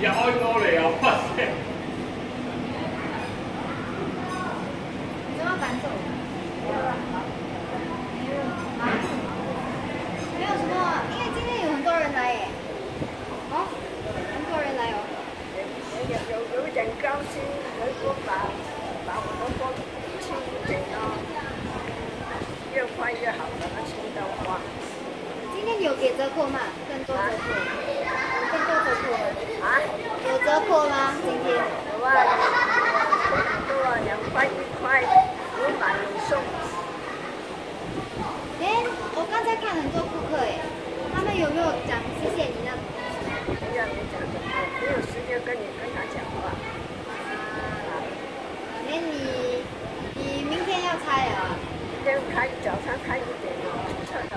也好多嘞啊！哇塞！什么？没有什么，因为今天有很多人来耶。哦，很多人来哦。有有有一点高兴，能够把把我的歌听一点哦，越快越好的青岛话。今天有给折扣吗？更多折扣？更多折扣吗？今天？有啊，很多啊，两块一块，五买五送。哎，我刚才看很多顾客哎，他们有没有讲谢谢你那种？没有没讲，没有时间跟你跟他讲话。哎，你你明天要拆啊？明天开早上开一点哦，注册的。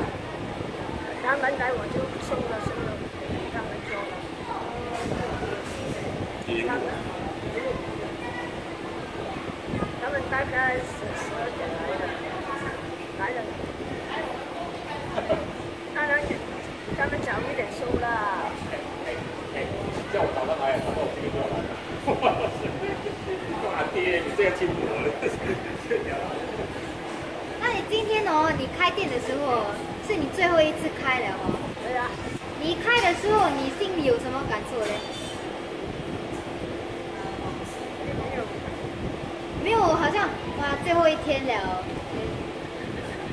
他们来我就送了送了，给他们做了。他们大概十十二点来的，来了。当然，他们早一点收了。叫我早上来，他说我今天过来。哇，爹，你这样欺负我了，那你今天哦，你开店的时候是你最后一次开了哦。对啊。你开的时候，你心里有什么感受呢？没有。没有，好像哇，最后一天了。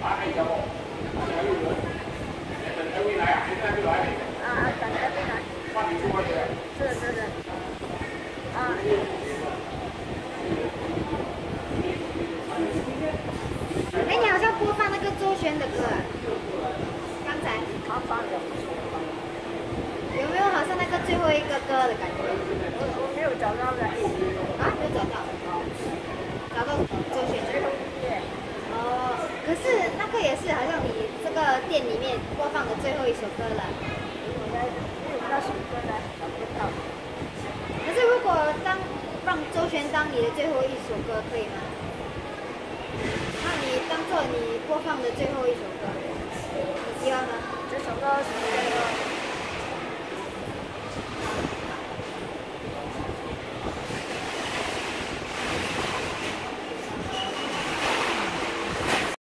啊，有冇？等台未来啊，现在就来。啊，等台未来。放你出关去。是是是。啊。哎，你好像播放那个周璇的歌啊？刚才。他放的。有没有好像那个最后一个歌的感觉？我我没有找到的。啊，没有找到。找到周璇最后一页。哦，可是那个也是好像你这个店里面播放的最后一首歌了。我在那首歌呢，找不到。可是如果当让周璇当你的最后一首歌，可以吗？那你当做你播放的最后一首歌，你希望呢？这首歌是那个。